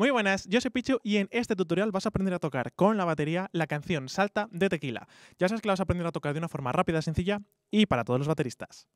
Muy buenas, yo soy Pichu y en este tutorial vas a aprender a tocar con la batería la canción Salta de Tequila. Ya sabes que la vas a aprender a tocar de una forma rápida, sencilla y para todos los bateristas.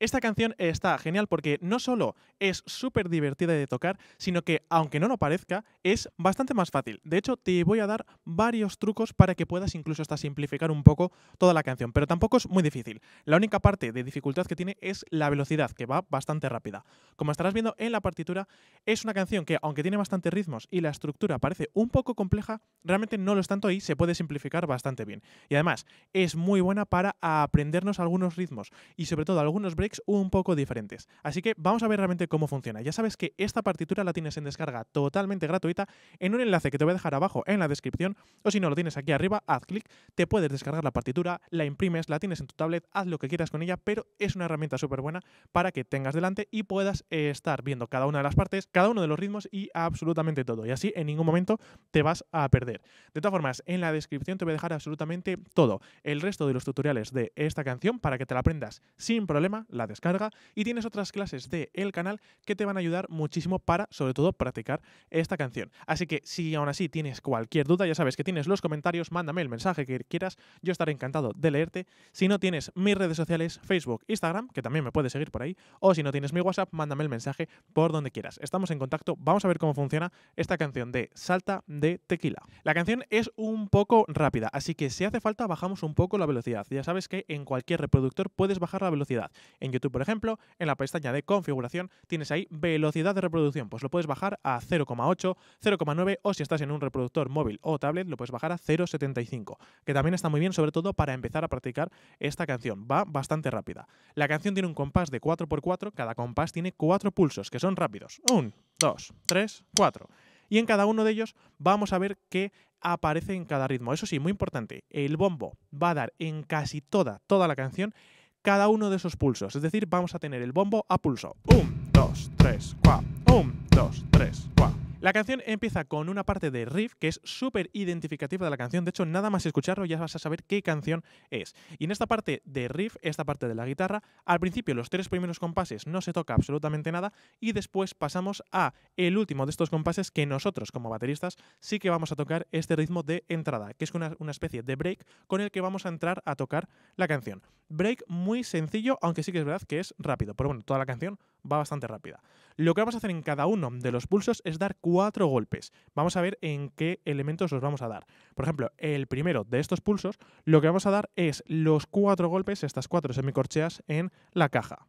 Esta canción está genial porque no solo es súper divertida de tocar, sino que, aunque no lo parezca, es bastante más fácil. De hecho, te voy a dar varios trucos para que puedas incluso hasta simplificar un poco toda la canción, pero tampoco es muy difícil. La única parte de dificultad que tiene es la velocidad, que va bastante rápida. Como estarás viendo en la partitura, es una canción que, aunque tiene bastantes ritmos y la estructura parece un poco compleja, realmente no lo es tanto y se puede simplificar bastante bien. Y además, es muy buena para aprendernos algunos ritmos y sobre todo algunos breaks un poco diferentes. Así que vamos a ver realmente cómo funciona. Ya sabes que esta partitura la tienes en descarga totalmente gratuita en un enlace que te voy a dejar abajo en la descripción o si no lo tienes aquí arriba, haz clic, te puedes descargar la partitura, la imprimes, la tienes en tu tablet, haz lo que quieras con ella, pero es una herramienta súper buena para que tengas delante y puedas estar viendo cada una de las partes, cada uno de los ritmos y absolutamente todo. Y así en ningún momento te vas a perder. De todas formas, en la descripción te voy a dejar absolutamente todo. El resto de los tutoriales de esta canción para que te la aprendas sin problema, la descarga y tienes otras clases de el canal que te van a ayudar muchísimo para, sobre todo, practicar esta canción. Así que si aún así tienes cualquier duda, ya sabes que tienes los comentarios, mándame el mensaje que quieras, yo estaré encantado de leerte. Si no tienes mis redes sociales, Facebook, Instagram, que también me puedes seguir por ahí, o si no tienes mi WhatsApp, mándame el mensaje por donde quieras. Estamos en contacto, vamos a ver cómo funciona esta canción de Salta de Tequila. La canción es un poco rápida, así que si hace falta bajamos un poco la velocidad. Ya sabes que en cualquier reproductor puedes bajar la velocidad. YouTube, por ejemplo, en la pestaña de configuración tienes ahí velocidad de reproducción, pues lo puedes bajar a 0,8, 0,9 o si estás en un reproductor móvil o tablet lo puedes bajar a 0,75, que también está muy bien sobre todo para empezar a practicar esta canción, va bastante rápida. La canción tiene un compás de 4x4, cada compás tiene 4 pulsos que son rápidos. 1, 2, 3, 4 y en cada uno de ellos vamos a ver qué aparece en cada ritmo. Eso sí, muy importante, el bombo va a dar en casi toda, toda la canción cada uno de esos pulsos. Es decir, vamos a tener el bombo a pulso. 1, 2, 3, 4. 1, 2, 3, 4. La canción empieza con una parte de riff que es súper identificativa de la canción. De hecho, nada más escucharlo ya vas a saber qué canción es. Y en esta parte de riff, esta parte de la guitarra, al principio los tres primeros compases no se toca absolutamente nada y después pasamos a el último de estos compases que nosotros como bateristas sí que vamos a tocar este ritmo de entrada, que es una, una especie de break con el que vamos a entrar a tocar la canción. Break muy sencillo, aunque sí que es verdad que es rápido. Pero bueno, toda la canción va bastante rápida. Lo que vamos a hacer en cada uno de los pulsos es dar cuatro golpes. Vamos a ver en qué elementos los vamos a dar. Por ejemplo, el primero de estos pulsos, lo que vamos a dar es los cuatro golpes, estas cuatro semicorcheas, en la caja.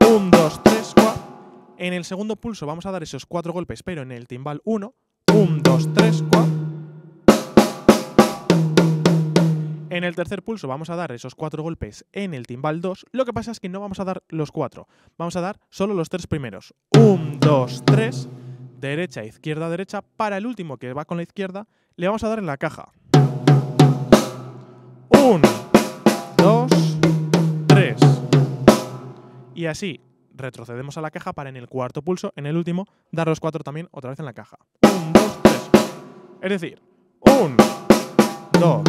1, 2, 3, 4. En el segundo pulso vamos a dar esos cuatro golpes, pero en el timbal 1. 1, 2, 3, 4. En el tercer pulso vamos a dar esos cuatro golpes en el timbal 2. Lo que pasa es que no vamos a dar los cuatro. Vamos a dar solo los tres primeros. 1, 2, 3. Derecha, izquierda, derecha. Para el último que va con la izquierda, le vamos a dar en la caja. 1, 2, 3. Y así retrocedemos a la caja para en el cuarto pulso, en el último, dar los cuatro también otra vez en la caja. 1, 2, 3. Es decir, 1, 2,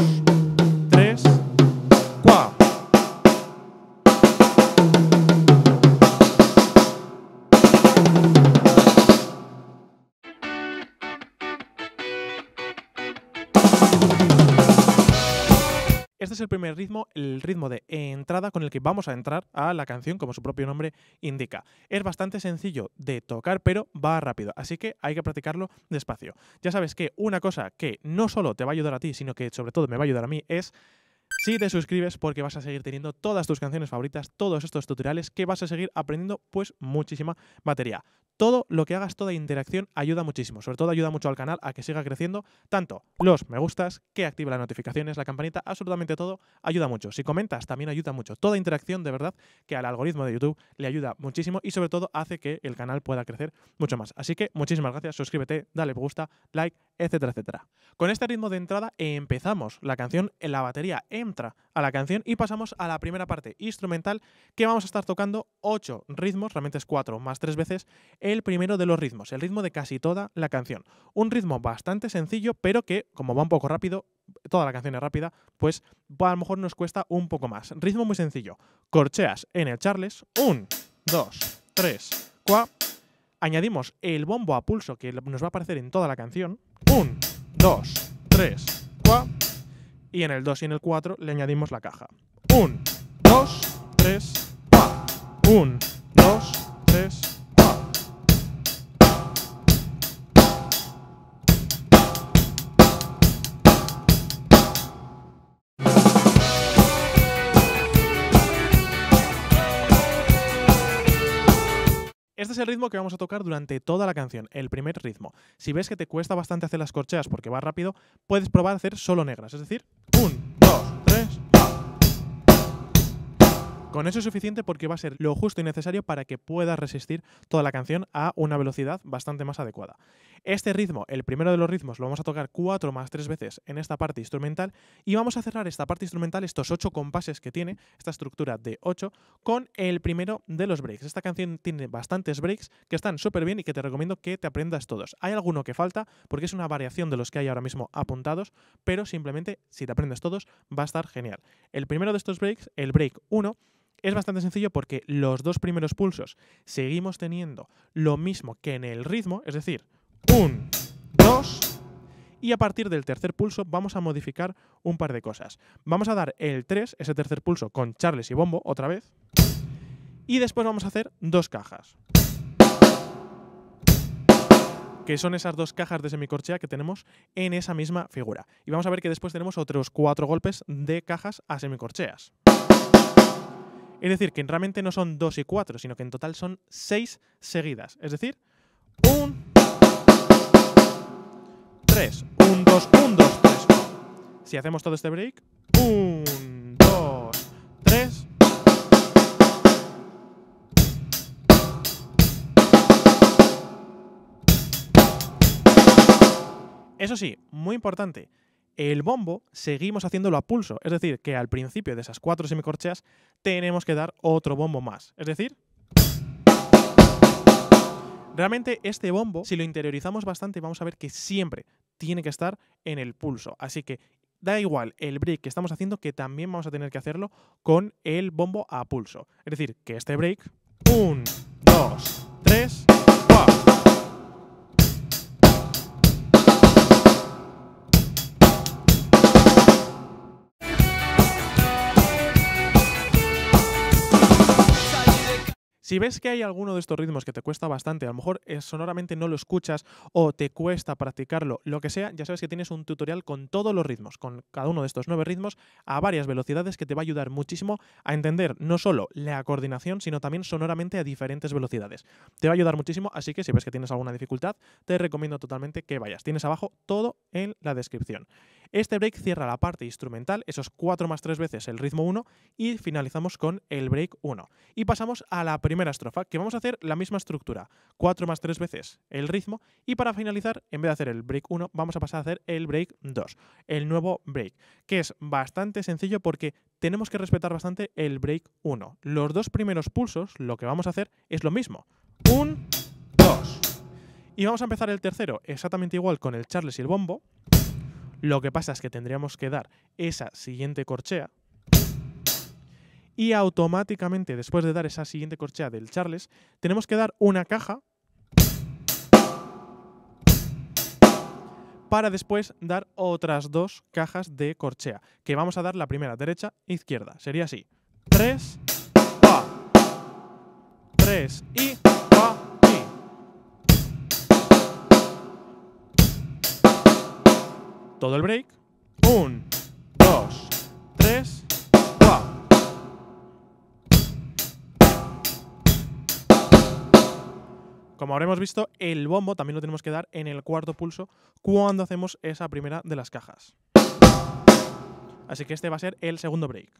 con el que vamos a entrar a la canción, como su propio nombre indica. Es bastante sencillo de tocar, pero va rápido, así que hay que practicarlo despacio. Ya sabes que una cosa que no solo te va a ayudar a ti, sino que sobre todo me va a ayudar a mí es si te suscribes porque vas a seguir teniendo todas tus canciones favoritas, todos estos tutoriales que vas a seguir aprendiendo pues muchísima batería. Todo lo que hagas, toda interacción ayuda muchísimo, sobre todo ayuda mucho al canal a que siga creciendo, tanto los me gustas, que active las notificaciones, la campanita, absolutamente todo ayuda mucho. Si comentas también ayuda mucho. Toda interacción de verdad que al algoritmo de YouTube le ayuda muchísimo y sobre todo hace que el canal pueda crecer mucho más. Así que muchísimas gracias, suscríbete, dale me gusta, like, etcétera, etcétera. Con este ritmo de entrada empezamos la canción en la batería en a la canción y pasamos a la primera parte instrumental que vamos a estar tocando ocho ritmos, realmente es cuatro más tres veces, el primero de los ritmos, el ritmo de casi toda la canción. Un ritmo bastante sencillo, pero que como va un poco rápido, toda la canción es rápida, pues a lo mejor nos cuesta un poco más. Ritmo muy sencillo. Corcheas en el Charles. Un, dos, tres, cuatro. Añadimos el bombo a pulso que nos va a aparecer en toda la canción. Un, dos, tres, cuatro. Y en el 2 y en el 4 le añadimos la caja. 1, 2, 3, 4. 1, ritmo que vamos a tocar durante toda la canción, el primer ritmo. Si ves que te cuesta bastante hacer las corcheas porque va rápido, puedes probar a hacer solo negras, es decir, 1, con eso es suficiente porque va a ser lo justo y necesario para que puedas resistir toda la canción a una velocidad bastante más adecuada. Este ritmo, el primero de los ritmos, lo vamos a tocar cuatro más tres veces en esta parte instrumental y vamos a cerrar esta parte instrumental, estos ocho compases que tiene, esta estructura de ocho, con el primero de los breaks. Esta canción tiene bastantes breaks que están súper bien y que te recomiendo que te aprendas todos. Hay alguno que falta porque es una variación de los que hay ahora mismo apuntados, pero simplemente si te aprendes todos va a estar genial. El primero de estos breaks, el break 1, es bastante sencillo porque los dos primeros pulsos seguimos teniendo lo mismo que en el ritmo, es decir, un, dos, y a partir del tercer pulso vamos a modificar un par de cosas. Vamos a dar el 3, ese tercer pulso, con Charles y bombo otra vez, y después vamos a hacer dos cajas. Que son esas dos cajas de semicorchea que tenemos en esa misma figura. Y vamos a ver que después tenemos otros cuatro golpes de cajas a semicorcheas. Es decir, que realmente no son 2 y 4, sino que en total son 6 seguidas. Es decir, 1, 3, 1, 2, 1, 2, 3. Si hacemos todo este break, 1, 2, 3. Eso sí, muy importante, el bombo seguimos haciéndolo a pulso, es decir, que al principio de esas cuatro semicorcheas tenemos que dar otro bombo más, es decir... Realmente este bombo, si lo interiorizamos bastante, vamos a ver que siempre tiene que estar en el pulso. Así que da igual el break que estamos haciendo, que también vamos a tener que hacerlo con el bombo a pulso. Es decir, que este break, 1, 2, 3, Si ves que hay alguno de estos ritmos que te cuesta bastante, a lo mejor eh, sonoramente no lo escuchas o te cuesta practicarlo, lo que sea, ya sabes que tienes un tutorial con todos los ritmos, con cada uno de estos nueve ritmos a varias velocidades que te va a ayudar muchísimo a entender no solo la coordinación, sino también sonoramente a diferentes velocidades. Te va a ayudar muchísimo, así que si ves que tienes alguna dificultad, te recomiendo totalmente que vayas. Tienes abajo todo en la descripción. Este break cierra la parte instrumental, esos cuatro más tres veces el ritmo 1, y finalizamos con el break 1. Y pasamos a la primera estrofa, que vamos a hacer la misma estructura, 4 más 3 veces el ritmo, y para finalizar, en vez de hacer el break 1, vamos a pasar a hacer el break 2, el nuevo break, que es bastante sencillo porque tenemos que respetar bastante el break 1. Los dos primeros pulsos, lo que vamos a hacer es lo mismo. 1, 2. Y vamos a empezar el tercero exactamente igual con el charles y el bombo. Lo que pasa es que tendríamos que dar esa siguiente corchea, y automáticamente después de dar esa siguiente corchea del Charles, tenemos que dar una caja para después dar otras dos cajas de corchea, que vamos a dar la primera derecha e izquierda. Sería así. 3, pa. 3 y pa y. Todo el break. 1, 2, 3, Como habremos visto, el bombo también lo tenemos que dar en el cuarto pulso cuando hacemos esa primera de las cajas. Así que este va a ser el segundo break.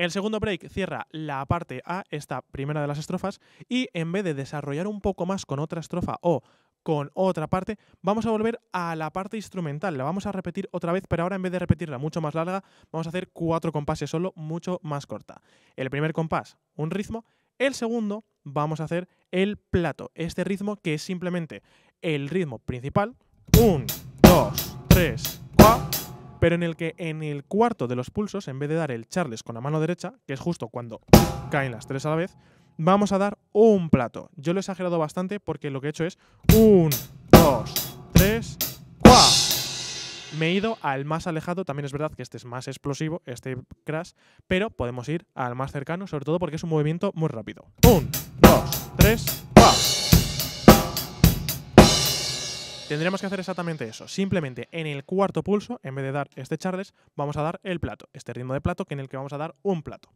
El segundo break cierra la parte A, esta primera de las estrofas, y en vez de desarrollar un poco más con otra estrofa o con otra parte, vamos a volver a la parte instrumental. La vamos a repetir otra vez, pero ahora en vez de repetirla mucho más larga, vamos a hacer cuatro compases solo, mucho más corta. El primer compás, un ritmo. El segundo, vamos a hacer el plato. Este ritmo que es simplemente el ritmo principal. Un, dos, tres, cuatro. Pero en el que en el cuarto de los pulsos, en vez de dar el charles con la mano derecha, que es justo cuando caen las tres a la vez, vamos a dar un plato. Yo lo he exagerado bastante porque lo que he hecho es un, dos, tres, cuatro. Me he ido al más alejado, también es verdad que este es más explosivo, este crash, pero podemos ir al más cercano, sobre todo porque es un movimiento muy rápido. Un, dos, tres, cuatro. Tendremos que hacer exactamente eso. Simplemente en el cuarto pulso, en vez de dar este charles, vamos a dar el plato, este ritmo de plato que en el que vamos a dar un plato.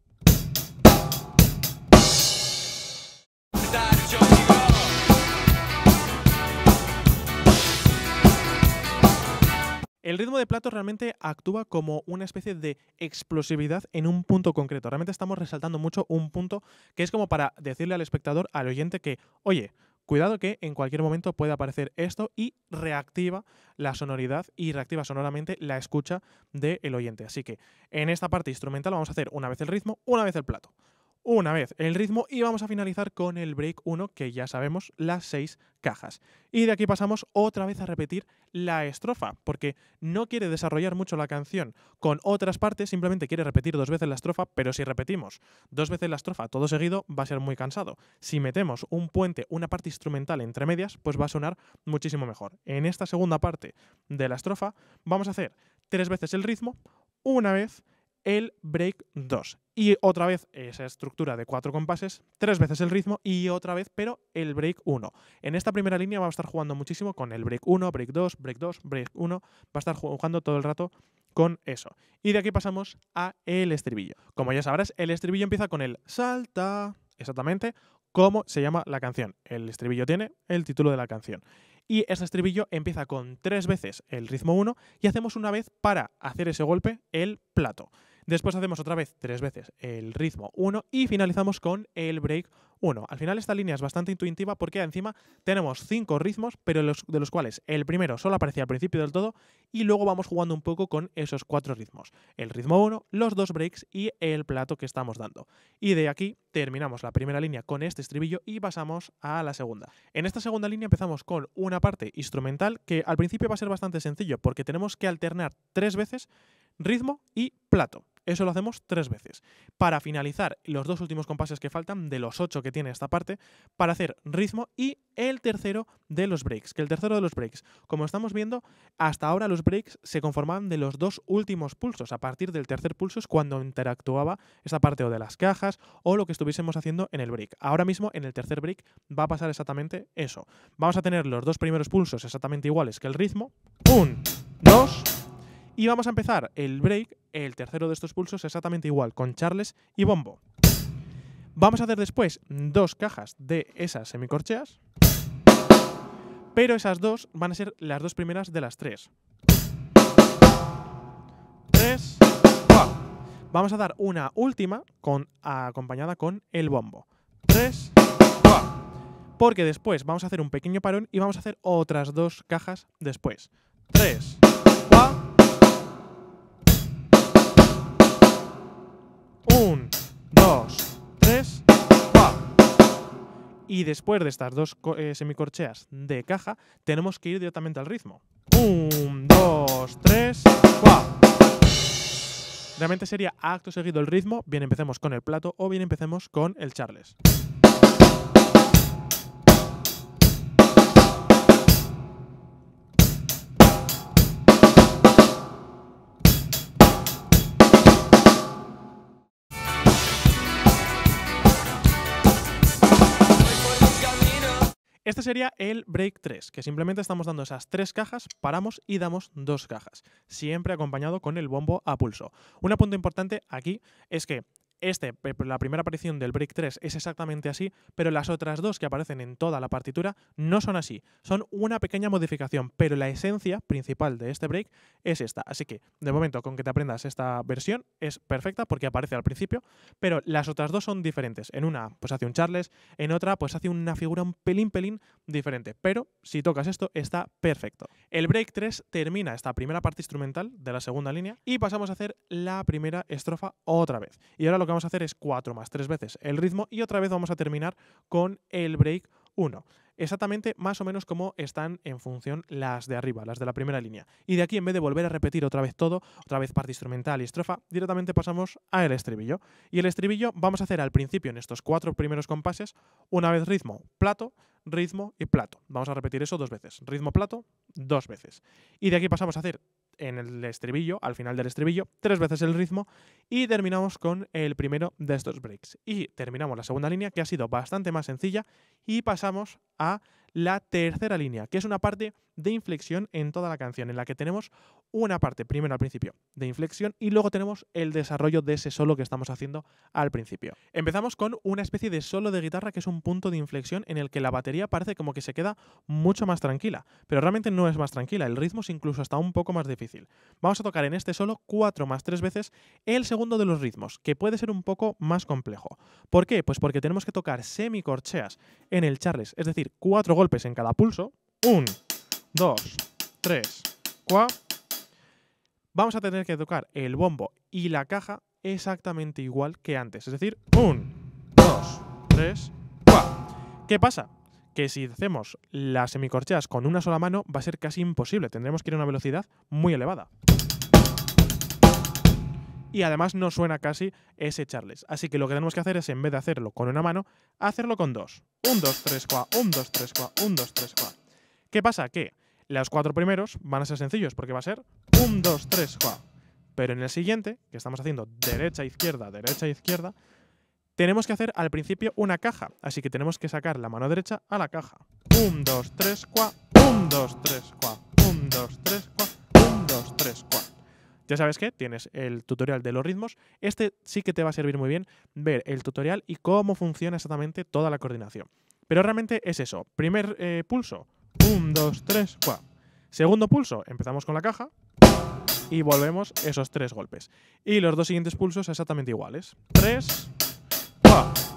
El ritmo de plato realmente actúa como una especie de explosividad en un punto concreto. Realmente estamos resaltando mucho un punto que es como para decirle al espectador, al oyente que, oye, cuidado que en cualquier momento puede aparecer esto y reactiva la sonoridad y reactiva sonoramente la escucha del oyente. Así que en esta parte instrumental vamos a hacer una vez el ritmo, una vez el plato una vez el ritmo y vamos a finalizar con el break 1, que ya sabemos, las seis cajas. Y de aquí pasamos otra vez a repetir la estrofa, porque no quiere desarrollar mucho la canción con otras partes, simplemente quiere repetir dos veces la estrofa, pero si repetimos dos veces la estrofa todo seguido va a ser muy cansado. Si metemos un puente, una parte instrumental entre medias, pues va a sonar muchísimo mejor. En esta segunda parte de la estrofa vamos a hacer tres veces el ritmo, una vez el break 2. Y otra vez esa estructura de cuatro compases, tres veces el ritmo y otra vez, pero el break 1. En esta primera línea va a estar jugando muchísimo con el break 1, break 2, break 2, break 1. Va a estar jugando todo el rato con eso. Y de aquí pasamos a el estribillo. Como ya sabrás, el estribillo empieza con el salta, exactamente como se llama la canción. El estribillo tiene el título de la canción. Y este estribillo empieza con tres veces el ritmo 1 y hacemos una vez para hacer ese golpe el plato. Después hacemos otra vez tres veces el ritmo 1 y finalizamos con el break 1. Al final esta línea es bastante intuitiva porque encima tenemos cinco ritmos, pero de los cuales el primero solo aparece al principio del todo y luego vamos jugando un poco con esos cuatro ritmos. El ritmo 1, los dos breaks y el plato que estamos dando. Y de aquí terminamos la primera línea con este estribillo y pasamos a la segunda. En esta segunda línea empezamos con una parte instrumental que al principio va a ser bastante sencillo porque tenemos que alternar tres veces ritmo y plato. Eso lo hacemos tres veces. Para finalizar los dos últimos compases que faltan, de los ocho que tiene esta parte, para hacer ritmo y el tercero de los breaks. Que el tercero de los breaks, como estamos viendo, hasta ahora los breaks se conformaban de los dos últimos pulsos. A partir del tercer pulso es cuando interactuaba esta parte o de las cajas o lo que estuviésemos haciendo en el break. Ahora mismo en el tercer break va a pasar exactamente eso. Vamos a tener los dos primeros pulsos exactamente iguales que el ritmo. Un, dos, y vamos a empezar el break, el tercero de estos pulsos, exactamente igual, con Charles y Bombo. Vamos a hacer después dos cajas de esas semicorcheas, pero esas dos van a ser las dos primeras de las tres. Tres. Vamos a dar una última con, acompañada con el bombo. Tres. Porque después vamos a hacer un pequeño parón y vamos a hacer otras dos cajas después. Tres, dos, tres. Y después de estas dos eh, semicorcheas de caja, tenemos que ir directamente al ritmo. Un, dos, tres, cuatro. Realmente sería acto seguido el ritmo, bien empecemos con el plato o bien empecemos con el charles. Este sería el break 3, que simplemente estamos dando esas tres cajas, paramos y damos dos cajas, siempre acompañado con el bombo a pulso. Un punto importante aquí es que Este, la primera aparición del break 3 es exactamente así, pero las otras dos que aparecen en toda la partitura no son así. Son una pequeña modificación, pero la esencia principal de este break es esta. Así que, de momento, con que te aprendas esta versión es perfecta porque aparece al principio, pero las otras dos son diferentes. En una, pues hace un Charles, en otra, pues hace una figura un pelín, pelín diferente. Pero si tocas esto, está perfecto. El break 3 termina esta primera parte instrumental de la segunda línea y pasamos a hacer la primera estrofa otra vez. Y ahora lo que vamos a hacer es 4 más 3 veces el ritmo y otra vez vamos a terminar con el break 1. Exactamente más o menos como están en función las de arriba, las de la primera línea. Y de aquí, en vez de volver a repetir otra vez todo, otra vez parte instrumental y estrofa, directamente pasamos al estribillo. Y el estribillo vamos a hacer al principio, en estos cuatro primeros compases, una vez ritmo, plato, ritmo y plato. Vamos a repetir eso dos veces. Ritmo, plato, dos veces. Y de aquí pasamos a hacer en el estribillo, al final del estribillo, tres veces el ritmo y terminamos con el primero de estos breaks. Y terminamos la segunda línea que ha sido bastante más sencilla y pasamos a la tercera línea, que es una parte de inflexión en toda la canción, en la que tenemos una parte, primero al principio, de inflexión y luego tenemos el desarrollo de ese solo que estamos haciendo al principio. Empezamos con una especie de solo de guitarra que es un punto de inflexión en el que la batería parece como que se queda mucho más tranquila, pero realmente no es más tranquila, el ritmo es incluso hasta un poco más difícil. Vamos a tocar en este solo cuatro más tres veces el segundo de los ritmos, que puede ser un poco más complejo. ¿Por qué? Pues porque tenemos que tocar semicorcheas en el Charles, es decir, cuatro golpes en cada pulso. Un, 2, 3, 4. Vamos a tener que tocar el bombo y la caja exactamente igual que antes. Es decir, 1, 2, 3, 4. ¿Qué pasa? Que si hacemos las semicorcheas con una sola mano va a ser casi imposible. Tendremos que ir a una velocidad muy elevada. Y además no suena casi ese Charles. Así que lo que tenemos que hacer es, en vez de hacerlo con una mano, hacerlo con dos. 1, 2, 3, 4, 1, 2, 3, 4, 1, 2, 3, 4. ¿Qué pasa? Que los cuatro primeros van a ser sencillos porque va a ser 1, 2, 3, 4. Pero en el siguiente, que estamos haciendo derecha, izquierda, derecha, izquierda, tenemos que hacer al principio una caja. Así que tenemos que sacar la mano derecha a la caja. 1, 2, 3, 4, 1, 2, 3, 4, 1, 2, 3, 4, 1, 2, 3, 4. Ya sabes que tienes el tutorial de los ritmos. Este sí que te va a servir muy bien ver el tutorial y cómo funciona exactamente toda la coordinación. Pero realmente es eso. Primer eh, pulso, 1, 2, 3, 4. Segundo pulso, empezamos con la caja y volvemos esos tres golpes. Y los dos siguientes pulsos exactamente iguales. 3, 4.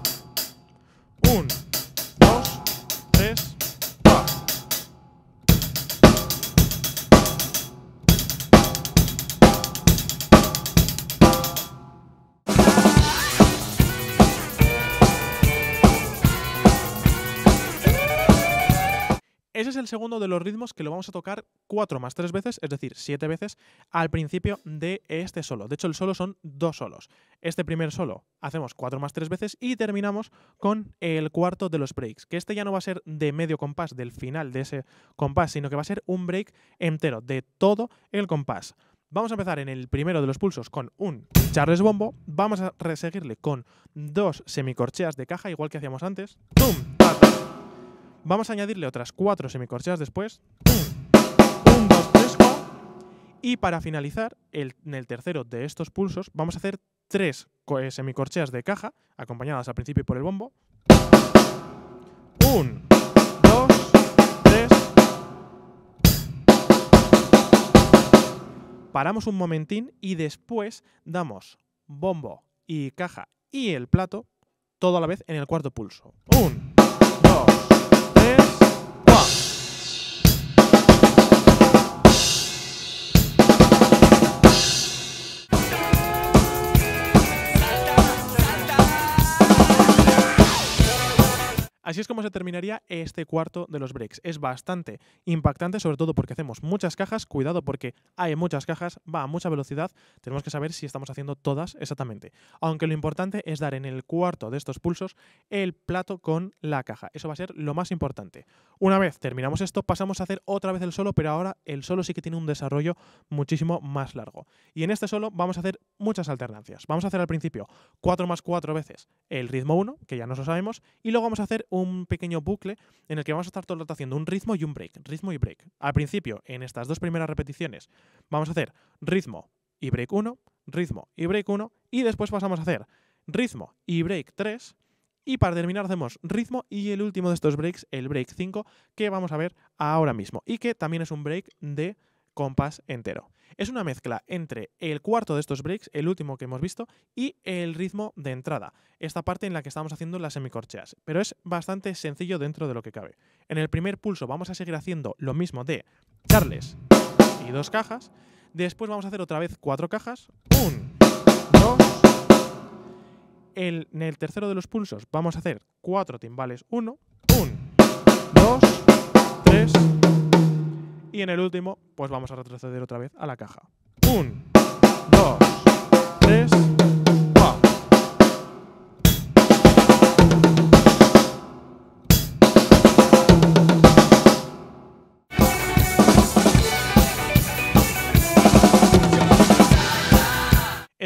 Segundo de los ritmos que lo vamos a tocar cuatro más tres veces, es decir, siete veces al principio de este solo. De hecho, el solo son dos solos. Este primer solo hacemos cuatro más tres veces y terminamos con el cuarto de los breaks, que este ya no va a ser de medio compás del final de ese compás, sino que va a ser un break entero de todo el compás. Vamos a empezar en el primero de los pulsos con un Charles Bombo. Vamos a seguirle con dos semicorcheas de caja, igual que hacíamos antes. ¡Tum! Vamos a añadirle otras cuatro semicorcheas después. 1, 2, 3, 4. Y para finalizar, en el tercero de estos pulsos, vamos a hacer tres eh, semicorcheas de caja, acompañadas al principio por el bombo. 1, 2, 3. Paramos un momentín y después damos bombo y caja y el plato todo a la vez en el cuarto pulso. 1, Así es como se terminaría este cuarto de los breaks. Es bastante impactante, sobre todo porque hacemos muchas cajas. Cuidado porque hay muchas cajas, va a mucha velocidad. Tenemos que saber si estamos haciendo todas exactamente. Aunque lo importante es dar en el cuarto de estos pulsos el plato con la caja. Eso va a ser lo más importante. Una vez terminamos esto, pasamos a hacer otra vez el solo, pero ahora el solo sí que tiene un desarrollo muchísimo más largo. Y en este solo vamos a hacer muchas alternancias. Vamos a hacer al principio 4 más 4 veces el ritmo 1, que ya nos lo sabemos, y luego vamos a hacer un pequeño bucle en el que vamos a estar todo el rato haciendo un ritmo y un break, ritmo y break. Al principio, en estas dos primeras repeticiones, vamos a hacer ritmo y break 1, ritmo y break 1, y después pasamos a hacer ritmo y break 3. Y para terminar hacemos ritmo y el último de estos breaks, el break 5, que vamos a ver ahora mismo. Y que también es un break de compás entero. Es una mezcla entre el cuarto de estos breaks, el último que hemos visto, y el ritmo de entrada, esta parte en la que estamos haciendo las semicorcheas, pero es bastante sencillo dentro de lo que cabe. En el primer pulso vamos a seguir haciendo lo mismo de charles y dos cajas, después vamos a hacer otra vez cuatro cajas, un, dos, en el tercero de los pulsos vamos a hacer cuatro timbales, uno, un, dos, tres, y en el último, pues vamos a retroceder otra vez a la caja.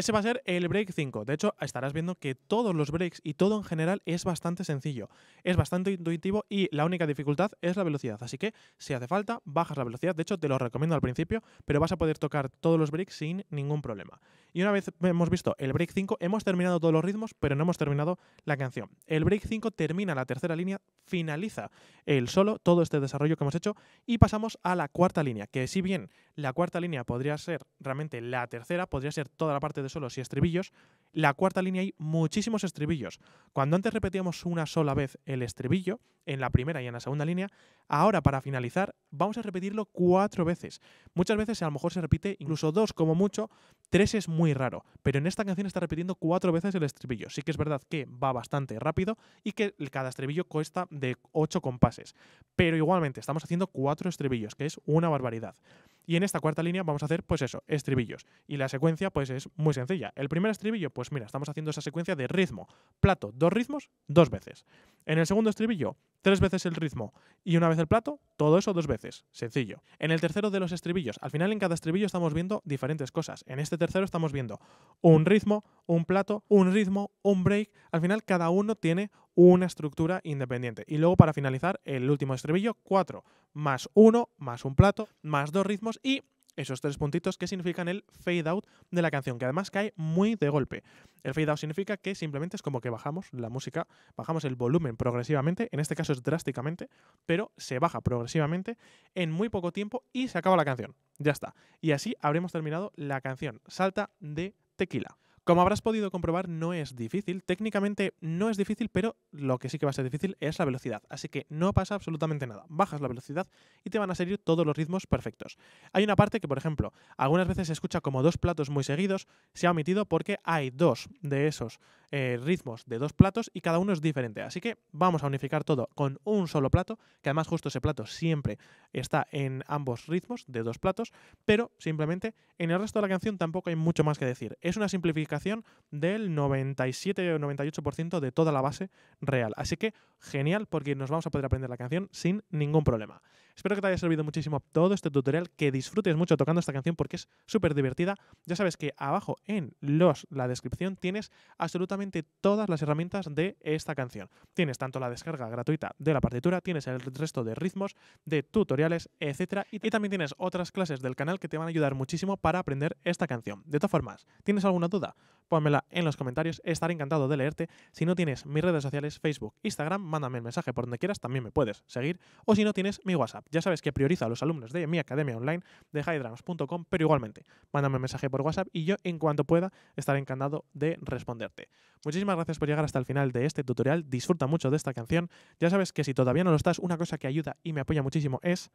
Ese va a ser el break 5. De hecho, estarás viendo que todos los breaks y todo en general es bastante sencillo. Es bastante intuitivo y la única dificultad es la velocidad. Así que si hace falta, bajas la velocidad. De hecho, te lo recomiendo al principio, pero vas a poder tocar todos los breaks sin ningún problema. Y una vez hemos visto el break 5, hemos terminado todos los ritmos, pero no hemos terminado la canción. El break 5 termina la tercera línea, finaliza el solo, todo este desarrollo que hemos hecho, y pasamos a la cuarta línea, que si bien la cuarta línea podría ser realmente la tercera, podría ser toda la parte de solos y estribillos, la cuarta línea hay muchísimos estribillos. Cuando antes repetíamos una sola vez el estribillo, en la primera y en la segunda línea, ahora para finalizar vamos a repetirlo cuatro veces. Muchas veces a lo mejor se repite incluso dos como mucho, tres es muy raro, pero en esta canción está repitiendo cuatro veces el estribillo. Sí que es verdad que va bastante rápido y que cada estribillo cuesta de ocho compases, pero igualmente estamos haciendo cuatro estribillos, que es una barbaridad. Y en esta cuarta línea vamos a hacer, pues eso, estribillos. Y la secuencia, pues es muy sencilla. El primer estribillo, pues mira, estamos haciendo esa secuencia de ritmo. Plato, dos ritmos, dos veces. En el segundo estribillo, tres veces el ritmo y una vez el plato, todo eso dos veces. Sencillo. En el tercero de los estribillos, al final en cada estribillo estamos viendo diferentes cosas. En este tercero estamos viendo un ritmo, un plato, un ritmo, un break. Al final cada uno tiene una estructura independiente. Y luego para finalizar, el último estribillo, cuatro más uno, más un plato, más dos ritmos y esos tres puntitos que significan el fade out de la canción, que además cae muy de golpe. El fade out significa que simplemente es como que bajamos la música, bajamos el volumen progresivamente, en este caso es drásticamente, pero se baja progresivamente en muy poco tiempo y se acaba la canción. Ya está. Y así habremos terminado la canción Salta de Tequila. Como habrás podido comprobar, no es difícil. Técnicamente no es difícil, pero lo que sí que va a ser difícil es la velocidad. Así que no pasa absolutamente nada. Bajas la velocidad y te van a salir todos los ritmos perfectos. Hay una parte que, por ejemplo, algunas veces se escucha como dos platos muy seguidos. Se ha omitido porque hay dos de esos eh, ritmos de dos platos y cada uno es diferente. Así que vamos a unificar todo con un solo plato, que además justo ese plato siempre está en ambos ritmos de dos platos, pero simplemente en el resto de la canción tampoco hay mucho más que decir. Es una simplificación del 97 o 98% de toda la base real. Así que genial porque nos vamos a poder aprender la canción sin ningún problema. Espero que te haya servido muchísimo todo este tutorial, que disfrutes mucho tocando esta canción porque es súper divertida. Ya sabes que abajo en los, la descripción tienes absolutamente todas las herramientas de esta canción. Tienes tanto la descarga gratuita de la partitura, tienes el resto de ritmos, de tutoriales, etcétera, y, también tienes otras clases del canal que te van a ayudar muchísimo para aprender esta canción. De todas formas, ¿tienes alguna duda? Pónmela en los comentarios, estaré encantado de leerte. Si no tienes mis redes sociales, Facebook, Instagram, mándame el mensaje por donde quieras, también me puedes seguir. O si no tienes mi Ya sabes que priorizo a los alumnos de mi academia online de highdrams.com, pero igualmente, mándame un mensaje por WhatsApp y yo en cuanto pueda estaré encantado de responderte. Muchísimas gracias por llegar hasta el final de este tutorial. Disfruta mucho de esta canción. Ya sabes que si todavía no lo estás, una cosa que ayuda y me apoya muchísimo es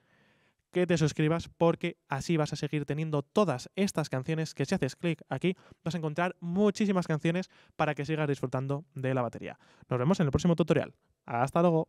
que te suscribas porque así vas a seguir teniendo todas estas canciones que si haces clic aquí vas a encontrar muchísimas canciones para que sigas disfrutando de la batería. Nos vemos en el próximo tutorial. Hasta luego.